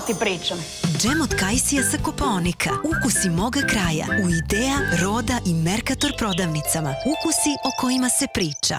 ti pričam. Džem od kajsija sa Kopaonika. Ukusi moga kraja. U Ideja, Roda i Merkator prodavnicama. Ukusi o kojima se priča.